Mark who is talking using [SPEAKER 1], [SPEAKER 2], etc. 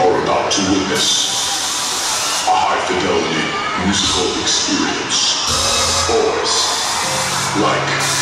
[SPEAKER 1] are about to witness a high fidelity musical experience. Boys like